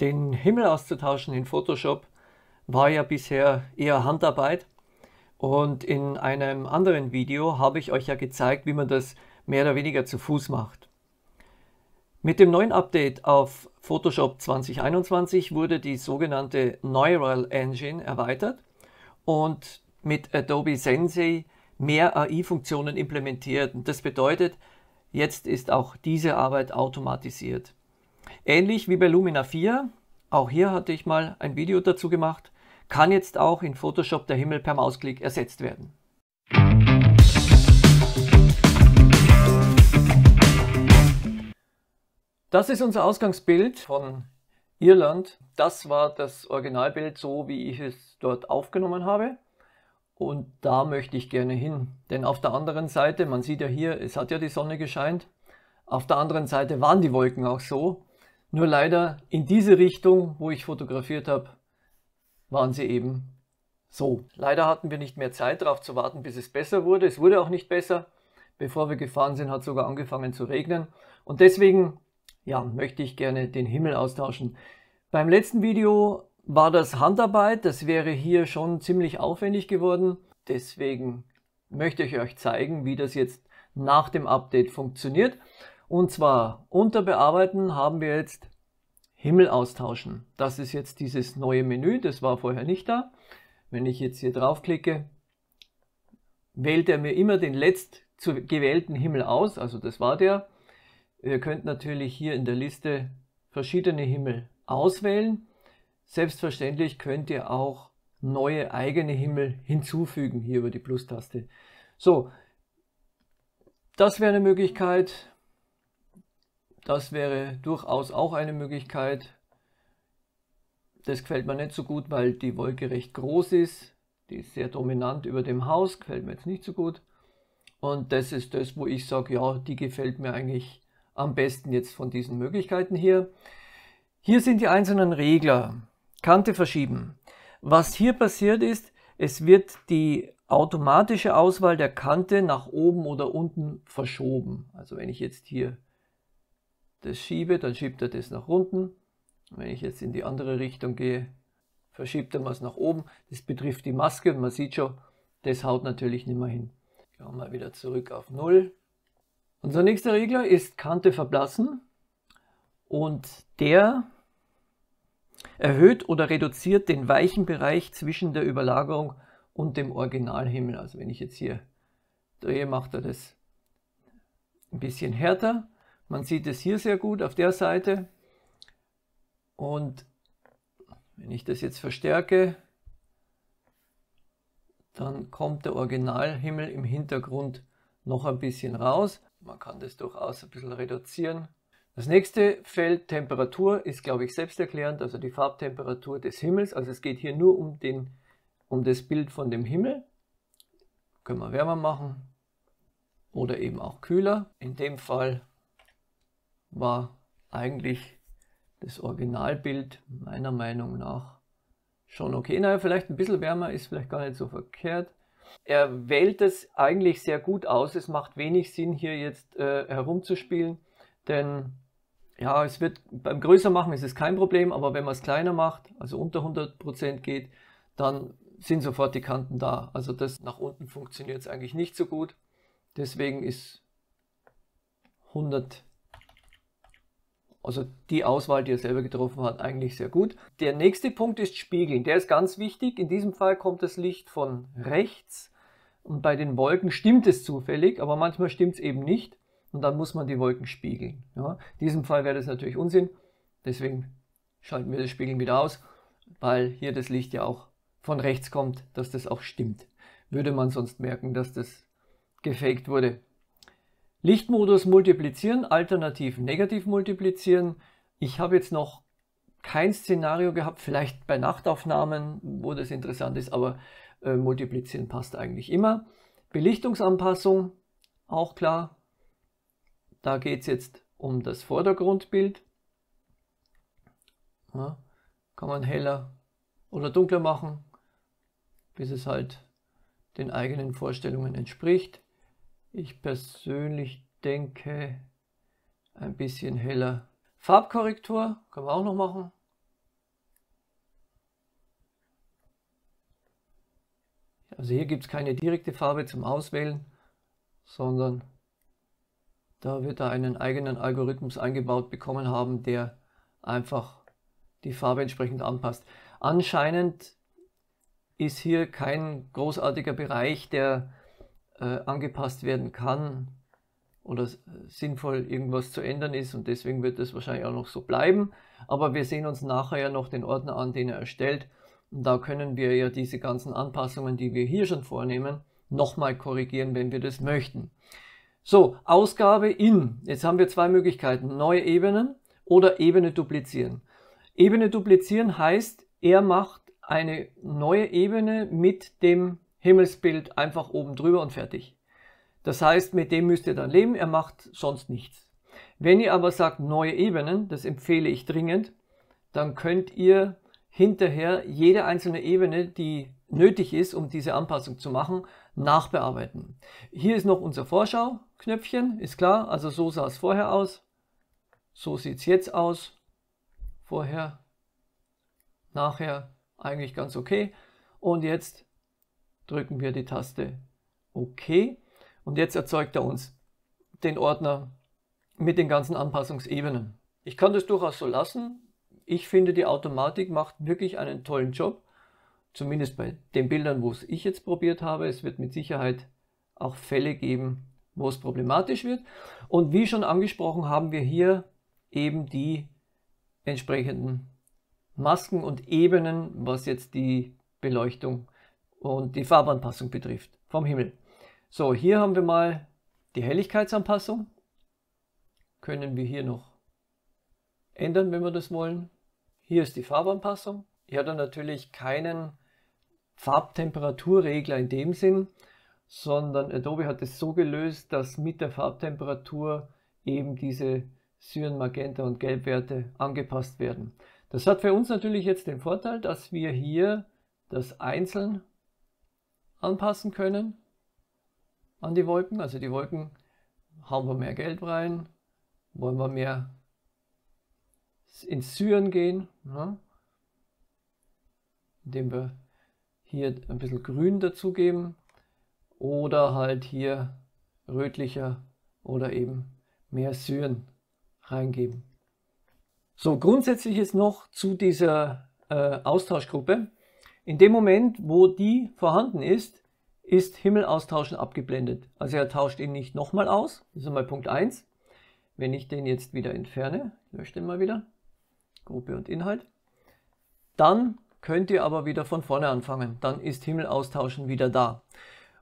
Den Himmel auszutauschen in Photoshop war ja bisher eher Handarbeit und in einem anderen Video habe ich euch ja gezeigt, wie man das mehr oder weniger zu Fuß macht. Mit dem neuen Update auf Photoshop 2021 wurde die sogenannte Neural Engine erweitert und mit Adobe Sensei mehr AI-Funktionen implementiert. Das bedeutet, jetzt ist auch diese Arbeit automatisiert. Ähnlich wie bei Lumina 4, auch hier hatte ich mal ein Video dazu gemacht, kann jetzt auch in Photoshop der Himmel per Mausklick ersetzt werden. Das ist unser Ausgangsbild von Irland. Das war das Originalbild, so wie ich es dort aufgenommen habe. Und da möchte ich gerne hin. Denn auf der anderen Seite, man sieht ja hier, es hat ja die Sonne gescheint. Auf der anderen Seite waren die Wolken auch so. Nur leider in diese Richtung, wo ich fotografiert habe, waren sie eben so. Leider hatten wir nicht mehr Zeit darauf zu warten, bis es besser wurde. Es wurde auch nicht besser. Bevor wir gefahren sind, hat es sogar angefangen zu regnen. Und deswegen ja, möchte ich gerne den Himmel austauschen. Beim letzten Video war das Handarbeit. Das wäre hier schon ziemlich aufwendig geworden. Deswegen möchte ich euch zeigen, wie das jetzt nach dem Update funktioniert. Und zwar unter Bearbeiten haben wir jetzt Himmel austauschen. Das ist jetzt dieses neue Menü, das war vorher nicht da. Wenn ich jetzt hier draufklicke, wählt er mir immer den letzt gewählten Himmel aus, also das war der. Ihr könnt natürlich hier in der Liste verschiedene Himmel auswählen. Selbstverständlich könnt ihr auch neue eigene Himmel hinzufügen, hier über die Plus-Taste. So, das wäre eine Möglichkeit. Das wäre durchaus auch eine Möglichkeit. Das gefällt mir nicht so gut, weil die Wolke recht groß ist. Die ist sehr dominant über dem Haus, gefällt mir jetzt nicht so gut. Und das ist das, wo ich sage, ja, die gefällt mir eigentlich am besten jetzt von diesen Möglichkeiten hier. Hier sind die einzelnen Regler. Kante verschieben. Was hier passiert ist, es wird die automatische Auswahl der Kante nach oben oder unten verschoben. Also wenn ich jetzt hier das schiebe, dann schiebt er das nach unten. Wenn ich jetzt in die andere Richtung gehe, verschiebt er was nach oben. Das betrifft die Maske und man sieht schon, das haut natürlich nicht mehr hin. Gehen wir mal wieder zurück auf 0. Unser nächster Regler ist Kante verblassen und der erhöht oder reduziert den weichen Bereich zwischen der Überlagerung und dem Originalhimmel. Also wenn ich jetzt hier drehe, macht er das ein bisschen härter. Man sieht es hier sehr gut auf der Seite. Und wenn ich das jetzt verstärke, dann kommt der Originalhimmel im Hintergrund noch ein bisschen raus. Man kann das durchaus ein bisschen reduzieren. Das nächste Feld Temperatur ist, glaube ich, selbsterklärend, also die Farbtemperatur des Himmels. Also es geht hier nur um, den, um das Bild von dem Himmel. Können wir wärmer machen oder eben auch kühler. In dem Fall war eigentlich das Originalbild meiner Meinung nach schon okay. Naja, vielleicht ein bisschen wärmer ist vielleicht gar nicht so verkehrt. Er wählt es eigentlich sehr gut aus. Es macht wenig Sinn, hier jetzt äh, herumzuspielen, denn ja, es wird beim größer machen ist es kein Problem, aber wenn man es kleiner macht, also unter 100% geht, dann sind sofort die Kanten da. Also das nach unten funktioniert es eigentlich nicht so gut. Deswegen ist 100 also die Auswahl, die er selber getroffen hat, eigentlich sehr gut. Der nächste Punkt ist Spiegeln. Der ist ganz wichtig. In diesem Fall kommt das Licht von rechts und bei den Wolken stimmt es zufällig, aber manchmal stimmt es eben nicht und dann muss man die Wolken spiegeln. Ja, in diesem Fall wäre das natürlich Unsinn. Deswegen schalten wir das Spiegeln wieder aus, weil hier das Licht ja auch von rechts kommt, dass das auch stimmt. Würde man sonst merken, dass das gefaked wurde. Lichtmodus multiplizieren, alternativ negativ multiplizieren. Ich habe jetzt noch kein Szenario gehabt, vielleicht bei Nachtaufnahmen, wo das interessant ist, aber äh, multiplizieren passt eigentlich immer. Belichtungsanpassung, auch klar. Da geht es jetzt um das Vordergrundbild. Ja, kann man heller oder dunkler machen, bis es halt den eigenen Vorstellungen entspricht. Ich persönlich denke ein bisschen heller. Farbkorrektur können wir auch noch machen. Also hier gibt es keine direkte Farbe zum Auswählen, sondern da wird er einen eigenen Algorithmus eingebaut bekommen haben, der einfach die Farbe entsprechend anpasst. Anscheinend ist hier kein großartiger Bereich, der angepasst werden kann oder sinnvoll irgendwas zu ändern ist und deswegen wird es wahrscheinlich auch noch so bleiben. Aber wir sehen uns nachher ja noch den Ordner an, den er erstellt. Und da können wir ja diese ganzen Anpassungen, die wir hier schon vornehmen, nochmal korrigieren, wenn wir das möchten. So, Ausgabe in. Jetzt haben wir zwei Möglichkeiten. Neue Ebenen oder Ebene duplizieren. Ebene duplizieren heißt, er macht eine neue Ebene mit dem Himmelsbild einfach oben drüber und fertig. Das heißt, mit dem müsst ihr dann leben, er macht sonst nichts. Wenn ihr aber sagt neue Ebenen, das empfehle ich dringend, dann könnt ihr hinterher jede einzelne Ebene, die nötig ist, um diese Anpassung zu machen, nachbearbeiten. Hier ist noch unser Vorschau-Knöpfchen, ist klar, also so sah es vorher aus, so sieht es jetzt aus, vorher, nachher eigentlich ganz okay und jetzt drücken wir die Taste OK und jetzt erzeugt er uns den Ordner mit den ganzen Anpassungsebenen. Ich kann das durchaus so lassen. Ich finde, die Automatik macht wirklich einen tollen Job. Zumindest bei den Bildern, wo es ich jetzt probiert habe. Es wird mit Sicherheit auch Fälle geben, wo es problematisch wird. Und wie schon angesprochen, haben wir hier eben die entsprechenden Masken und Ebenen, was jetzt die Beleuchtung und die Farbanpassung betrifft vom Himmel. So, hier haben wir mal die Helligkeitsanpassung. Können wir hier noch ändern, wenn wir das wollen. Hier ist die Farbanpassung. Hier hat er natürlich keinen Farbtemperaturregler in dem Sinn, sondern Adobe hat es so gelöst, dass mit der Farbtemperatur eben diese Cyan, Magenta und Gelbwerte angepasst werden. Das hat für uns natürlich jetzt den Vorteil, dass wir hier das einzeln anpassen können an die Wolken. Also die Wolken hauen wir mehr Geld rein, wollen wir mehr ins Syren gehen, ja, indem wir hier ein bisschen Grün dazugeben oder halt hier rötlicher oder eben mehr Syren reingeben. So, grundsätzlich ist noch zu dieser äh, Austauschgruppe, in dem Moment, wo die vorhanden ist, ist Himmel austauschen abgeblendet. Also er tauscht ihn nicht nochmal aus. Das ist einmal Punkt 1. Wenn ich den jetzt wieder entferne, lösche den mal wieder, Gruppe und Inhalt, dann könnt ihr aber wieder von vorne anfangen. Dann ist Himmel austauschen wieder da.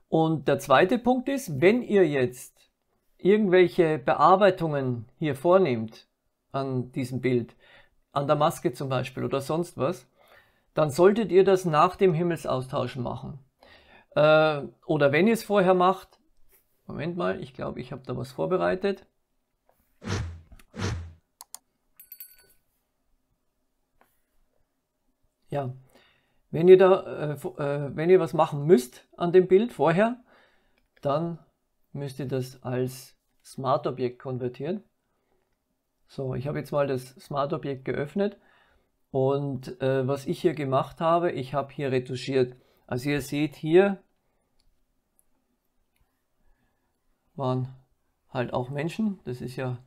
Und der zweite Punkt ist, wenn ihr jetzt irgendwelche Bearbeitungen hier vornehmt an diesem Bild, an der Maske zum Beispiel oder sonst was, dann solltet ihr das nach dem Himmelsaustauschen machen. Äh, oder wenn ihr es vorher macht, Moment mal, ich glaube, ich habe da was vorbereitet. Ja, wenn ihr da, äh, äh, wenn ihr was machen müsst an dem Bild vorher, dann müsst ihr das als Smart-Objekt konvertieren. So, ich habe jetzt mal das Smart-Objekt geöffnet und äh, was ich hier gemacht habe, ich habe hier retuschiert. Also ihr seht hier waren halt auch Menschen. Das ist ja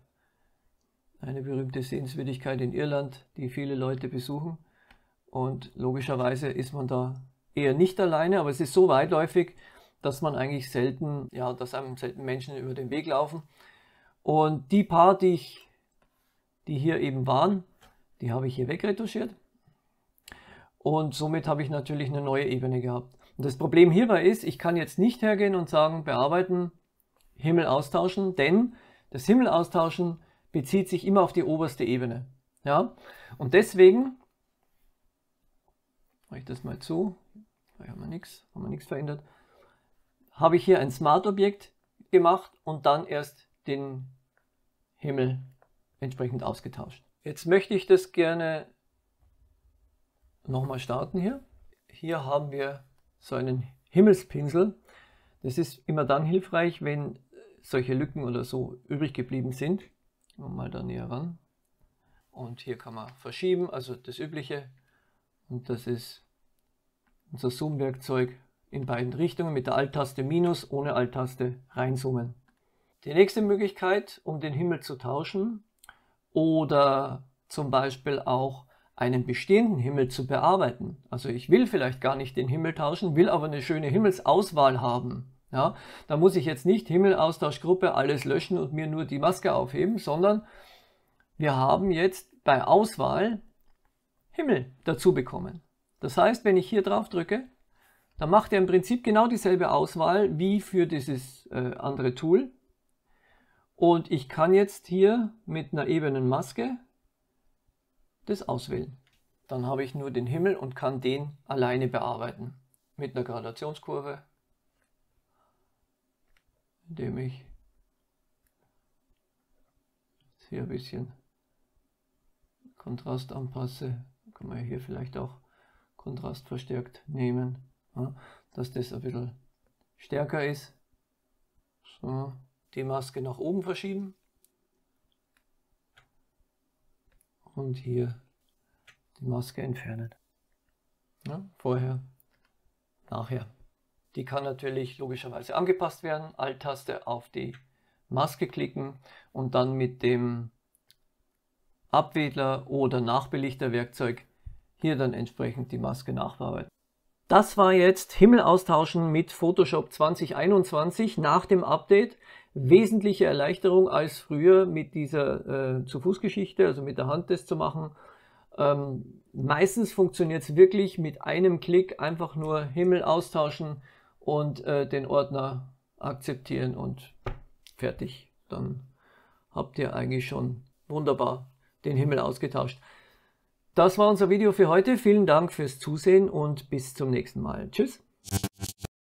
eine berühmte Sehenswürdigkeit in Irland, die viele Leute besuchen. Und logischerweise ist man da eher nicht alleine, aber es ist so weitläufig, dass man eigentlich selten, ja, dass einem selten Menschen über den Weg laufen. Und die paar, die, ich, die hier eben waren, die habe ich hier wegretuschiert. Und somit habe ich natürlich eine neue Ebene gehabt. Und das Problem hierbei ist, ich kann jetzt nicht hergehen und sagen, bearbeiten, Himmel austauschen, denn das Himmel austauschen bezieht sich immer auf die oberste Ebene. Ja? Und deswegen, mache ich das mal zu, da haben wir nichts, haben wir nichts verändert, habe ich hier ein Smart-Objekt gemacht und dann erst den Himmel entsprechend ausgetauscht. Jetzt möchte ich das gerne nochmal starten hier. Hier haben wir so einen Himmelspinsel. Das ist immer dann hilfreich, wenn solche Lücken oder so übrig geblieben sind. Mal da näher ran. Und hier kann man verschieben, also das übliche. Und das ist unser Zoom-Werkzeug in beiden Richtungen mit der Alt-Taste Minus, ohne Alt-Taste reinzoomen. Die nächste Möglichkeit, um den Himmel zu tauschen oder zum Beispiel auch einen bestehenden Himmel zu bearbeiten. Also ich will vielleicht gar nicht den Himmel tauschen, will aber eine schöne Himmelsauswahl haben. Ja, da muss ich jetzt nicht Himmelaustauschgruppe alles löschen und mir nur die Maske aufheben, sondern wir haben jetzt bei Auswahl Himmel dazu bekommen. Das heißt, wenn ich hier drauf drücke, dann macht er im Prinzip genau dieselbe Auswahl wie für dieses äh, andere Tool. Und ich kann jetzt hier mit einer ebenen Maske das auswählen. Dann habe ich nur den Himmel und kann den alleine bearbeiten. Mit einer Gradationskurve, indem ich hier ein bisschen Kontrast anpasse. Kann man hier vielleicht auch Kontrast verstärkt nehmen, dass das ein bisschen stärker ist. So, die Maske nach oben verschieben. Und hier die Maske entfernen. Ja, vorher, nachher. Die kann natürlich logischerweise angepasst werden. Alt-Taste auf die Maske klicken und dann mit dem Abwedler oder Nachbelichterwerkzeug hier dann entsprechend die Maske nachbearbeiten. Das war jetzt Himmel austauschen mit Photoshop 2021 nach dem Update. Wesentliche Erleichterung als früher mit dieser äh, Zu-Fuß-Geschichte, also mit der Hand das zu machen. Ähm, meistens funktioniert es wirklich mit einem Klick, einfach nur Himmel austauschen und äh, den Ordner akzeptieren und fertig. Dann habt ihr eigentlich schon wunderbar den Himmel ausgetauscht. Das war unser Video für heute. Vielen Dank fürs Zusehen und bis zum nächsten Mal. Tschüss.